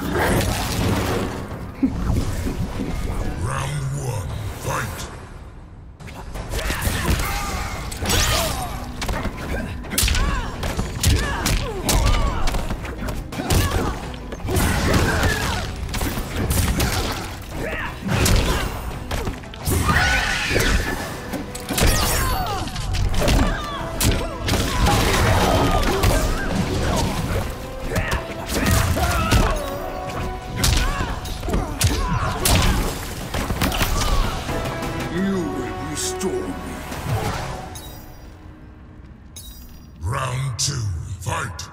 Round one, fight! You will restore me. Round two, fight!